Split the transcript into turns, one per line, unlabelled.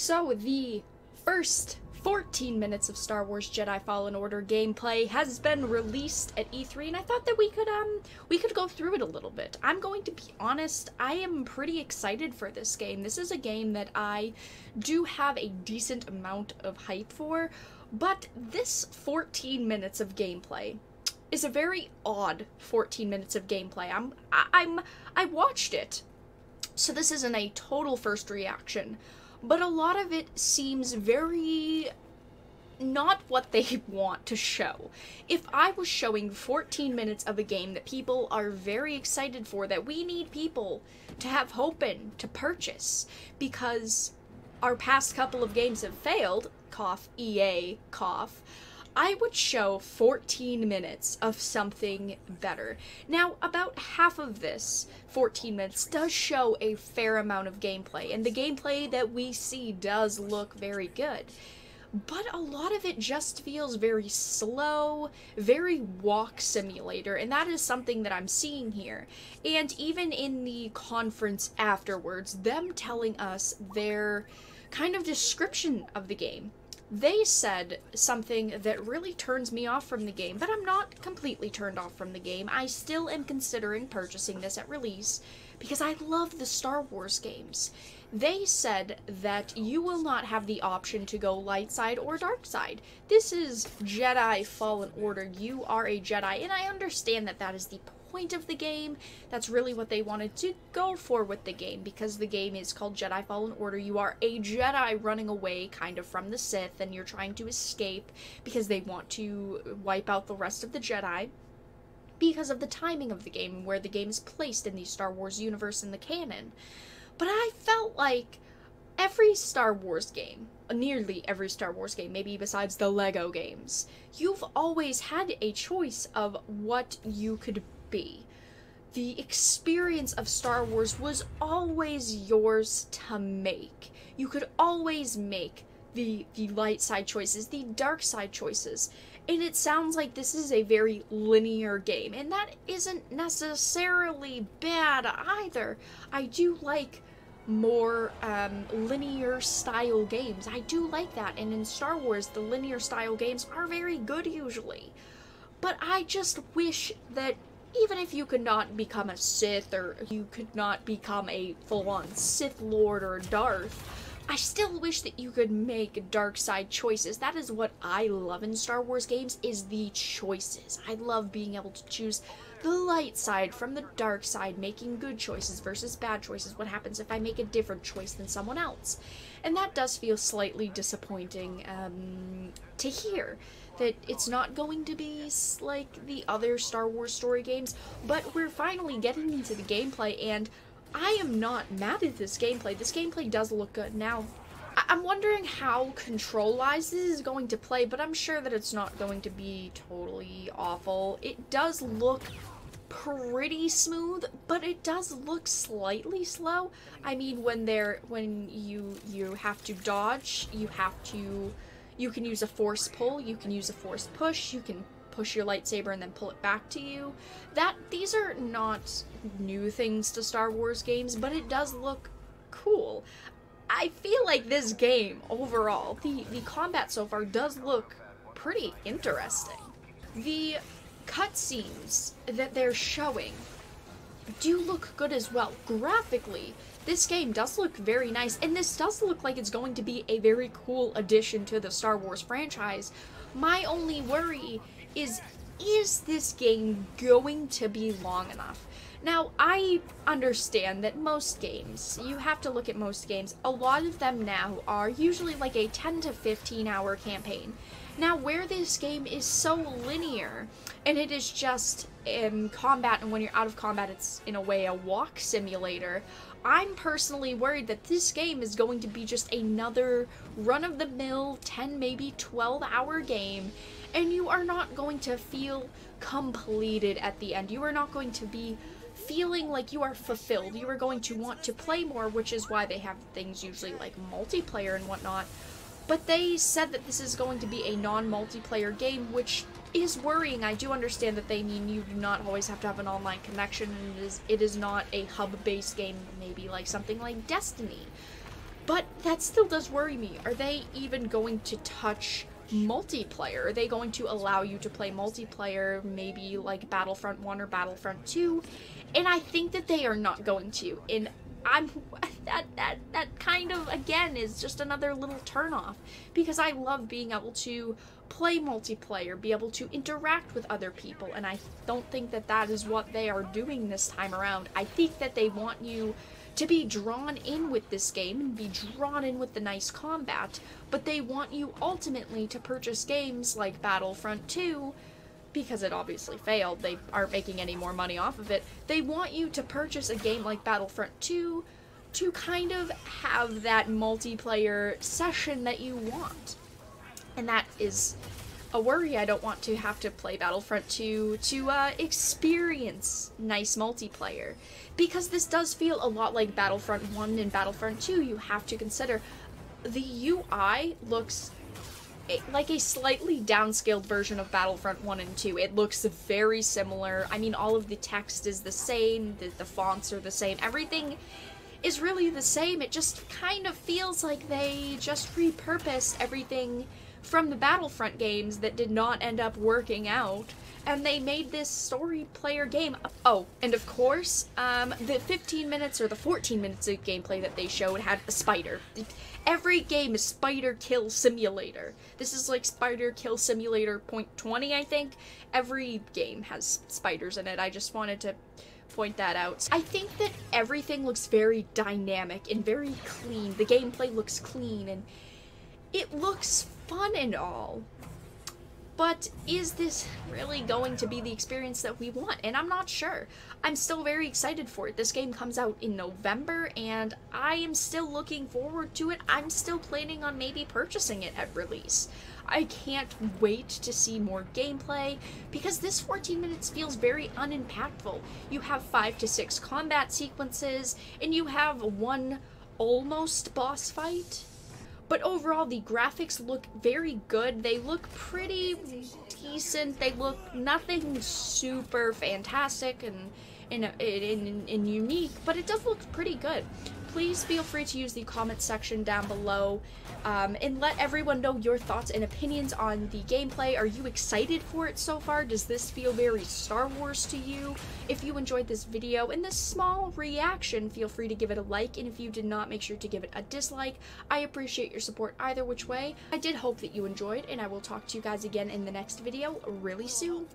So, the first 14 minutes of Star Wars Jedi Fallen Order gameplay has been released at E3 and I thought that we could um we could go through it a little bit. I'm going to be honest, I am pretty excited for this game. This is a game that I do have a decent amount of hype for, but this 14 minutes of gameplay is a very odd 14 minutes of gameplay. I'm I, I'm I watched it. So this isn't a total first reaction but a lot of it seems very not what they want to show. If I was showing 14 minutes of a game that people are very excited for, that we need people to have hope in, to purchase, because our past couple of games have failed, cough, EA, cough, I would show 14 minutes of something better. Now, about half of this 14 minutes does show a fair amount of gameplay, and the gameplay that we see does look very good. But a lot of it just feels very slow, very walk simulator, and that is something that I'm seeing here. And even in the conference afterwards, them telling us their kind of description of the game they said something that really turns me off from the game, but I'm not completely turned off from the game. I still am considering purchasing this at release because I love the Star Wars games. They said that you will not have the option to go light side or dark side. This is Jedi Fallen Order. You are a Jedi, and I understand that that is the point of the game. That's really what they wanted to go for with the game because the game is called Jedi Fallen Order. You are a Jedi running away kind of from the Sith and you're trying to escape because they want to wipe out the rest of the Jedi because of the timing of the game where the game is placed in the Star Wars universe and the canon. But I felt like every Star Wars game, nearly every Star Wars game, maybe besides the Lego games, you've always had a choice of what you could be. The experience of Star Wars was always yours to make. You could always make the the light side choices, the dark side choices. And it sounds like this is a very linear game, and that isn't necessarily bad either. I do like more um, linear style games. I do like that, and in Star Wars, the linear style games are very good usually. But I just wish that even if you could not become a Sith or you could not become a full-on Sith Lord or Darth, I still wish that you could make dark side choices. That is what I love in Star Wars games is the choices. I love being able to choose the light side from the dark side, making good choices versus bad choices. What happens if I make a different choice than someone else? And that does feel slightly disappointing um, to hear that it's not going to be like the other Star Wars story games, but we're finally getting into the gameplay, and I am not mad at this gameplay. This gameplay does look good. Now, I I'm wondering how control-wise this is going to play, but I'm sure that it's not going to be totally awful. It does look pretty smooth, but it does look slightly slow. I mean, when they're when you you have to dodge, you have to you can use a force pull, you can use a force push, you can push your lightsaber and then pull it back to you. That these are not new things to Star Wars games, but it does look cool. I feel like this game overall, the the combat so far does look pretty interesting. The cutscenes that they're showing do look good as well. Graphically, this game does look very nice, and this does look like it's going to be a very cool addition to the Star Wars franchise. My only worry is, is this game going to be long enough? Now, I understand that most games, you have to look at most games, a lot of them now are usually like a 10 to 15 hour campaign. Now, where this game is so linear, and it is just in combat, and when you're out of combat, it's in a way a walk simulator, I'm personally worried that this game is going to be just another run of the mill 10, maybe 12 hour game, and you are not going to feel completed at the end. You are not going to be feeling like you are fulfilled. You are going to want to play more, which is why they have things usually like multiplayer and whatnot. But they said that this is going to be a non-multiplayer game, which is worrying. I do understand that they mean you do not always have to have an online connection, and it is, it is not a hub-based game, maybe like something like Destiny. But that still does worry me. Are they even going to touch multiplayer? Are they going to allow you to play multiplayer, maybe like Battlefront 1 or Battlefront 2? And I think that they are not going to. And I'm that that that kind of again is just another little turnoff because I love being able to play multiplayer, be able to interact with other people, and I don't think that that is what they are doing this time around. I think that they want you to be drawn in with this game and be drawn in with the nice combat, but they want you ultimately to purchase games like Battlefront 2 because it obviously failed, they aren't making any more money off of it. They want you to purchase a game like Battlefront 2 to kind of have that multiplayer session that you want. And that is a worry. I don't want to have to play Battlefront 2 to uh, experience nice multiplayer. Because this does feel a lot like Battlefront 1 and Battlefront 2. You have to consider the UI looks like a slightly downscaled version of Battlefront 1 and 2. It looks very similar. I mean, all of the text is the same, the, the fonts are the same, everything is really the same. It just kind of feels like they just repurposed everything from the Battlefront games that did not end up working out. And they made this story player game. Oh, and of course, um, the 15 minutes or the 14 minutes of gameplay that they showed had a spider. Every game is Spider Kill Simulator. This is like Spider Kill Simulator point 20, I think. Every game has spiders in it. I just wanted to point that out. I think that everything looks very dynamic and very clean. The gameplay looks clean and it looks fun and all. But is this really going to be the experience that we want? And I'm not sure. I'm still very excited for it. This game comes out in November, and I am still looking forward to it. I'm still planning on maybe purchasing it at release. I can't wait to see more gameplay because this 14 minutes feels very unimpactful. You have 5 to 6 combat sequences, and you have one almost boss fight but overall, the graphics look very good. They look pretty decent. They look nothing super fantastic and, and, and, and unique, but it does look pretty good please feel free to use the comment section down below um, and let everyone know your thoughts and opinions on the gameplay. Are you excited for it so far? Does this feel very Star Wars to you? If you enjoyed this video and this small reaction, feel free to give it a like, and if you did not, make sure to give it a dislike. I appreciate your support either which way. I did hope that you enjoyed, and I will talk to you guys again in the next video really soon.